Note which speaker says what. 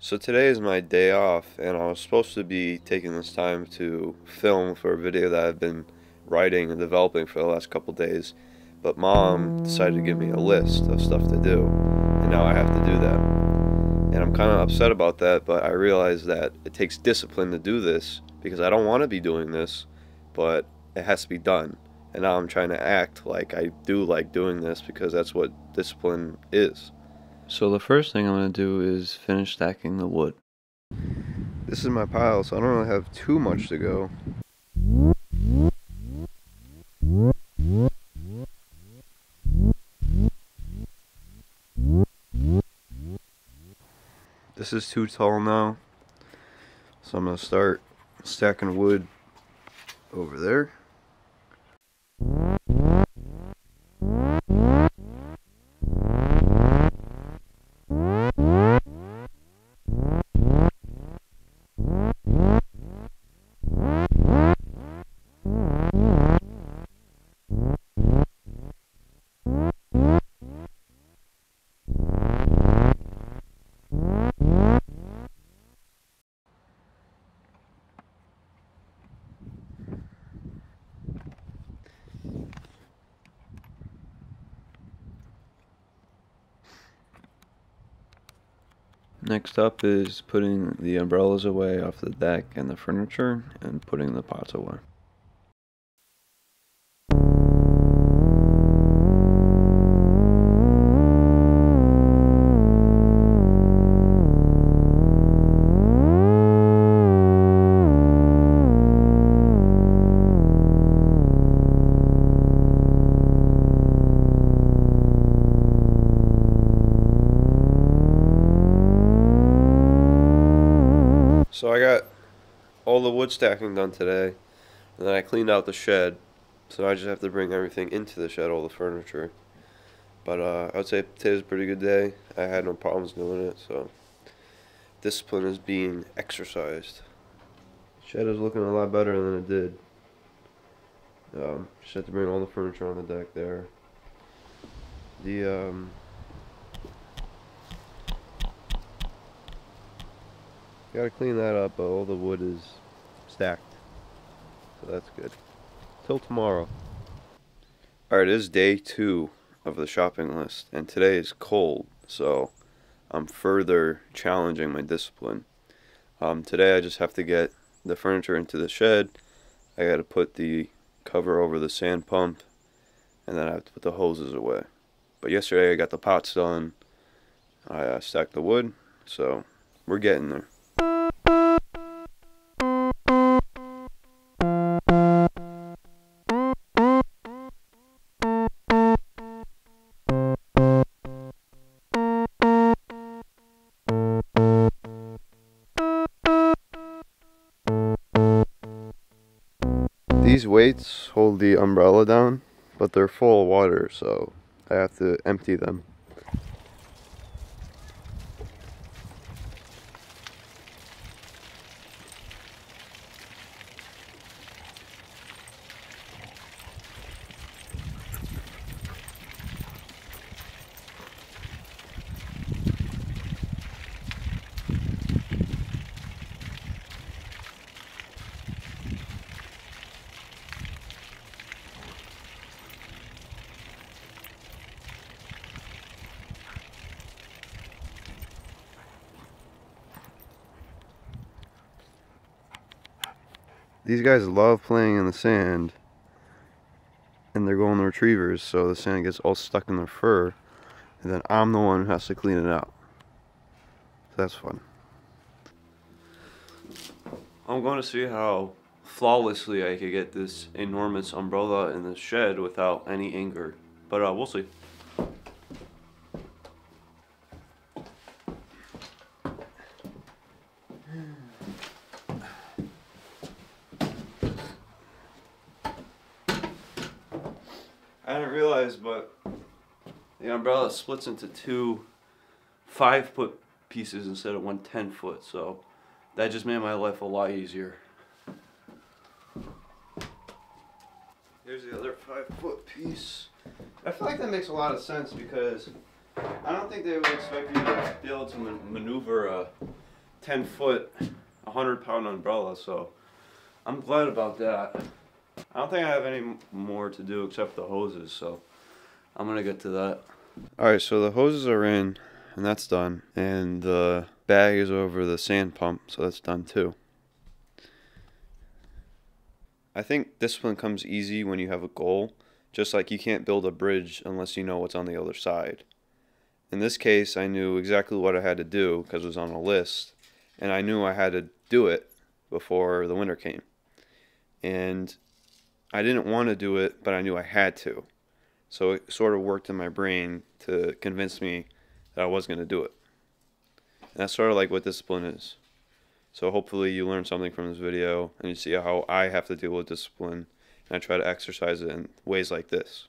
Speaker 1: So today is my day off, and I was supposed to be taking this time to film for a video that I've been writing and developing for the last couple days. But mom decided to give me a list of stuff to do, and now I have to do that. And I'm kind of upset about that, but I realize that it takes discipline to do this because I don't want to be doing this, but it has to be done. And now I'm trying to act like I do like doing this because that's what discipline is. So the first thing I'm going to do is finish stacking the wood. This is my pile, so I don't really have too much to go. This is too tall now, so I'm going to start stacking wood over there. Next up is putting the umbrellas away off the deck and the furniture and putting the pots away. All the wood stacking done today, and then I cleaned out the shed. So I just have to bring everything into the shed, all the furniture. But uh, I would say today's a pretty good day. I had no problems doing it, so discipline is being exercised. Shed is looking a lot better than it did. Um, just had to bring all the furniture on the deck there. The um, Gotta clean that up, but all the wood is. That's good. Till tomorrow. Alright, it is day two of the shopping list, and today is cold, so I'm further challenging my discipline. Um, today I just have to get the furniture into the shed. I gotta put the cover over the sand pump, and then I have to put the hoses away. But yesterday I got the pots done. I uh, stacked the wood, so we're getting there. These weights hold the umbrella down, but they're full of water, so I have to empty them. These guys love playing in the sand and they're golden retrievers so the sand gets all stuck in their fur and then I'm the one who has to clean it out. So that's fun. I'm going to see how flawlessly I could get this enormous umbrella in the shed without any anger. But uh, we'll see. Realize, but the umbrella splits into two five foot pieces instead of one 10 foot, so that just made my life a lot easier. Here's the other five foot piece. I feel like that makes a lot of sense because I don't think they would expect you to be able to man- maneuver a 10 foot, 100 pound umbrella, so I'm glad about that. I don't think I have any more to do except the hoses, so I'm gonna get to that. Alright, so the hoses are in, and that's done. And the bag is over the sand pump, so that's done too. I think discipline comes easy when you have a goal, just like you can't build a bridge unless you know what's on the other side. In this case, I knew exactly what I had to do because it was on a list, and I knew I had to do it before the winter came. And I didn't want to do it, but I knew I had to. So it sort of worked in my brain to convince me that I was going to do it. And that's sort of like what discipline is. So hopefully you learn something from this video and you see how I have to deal with discipline and I try to exercise it in ways like this.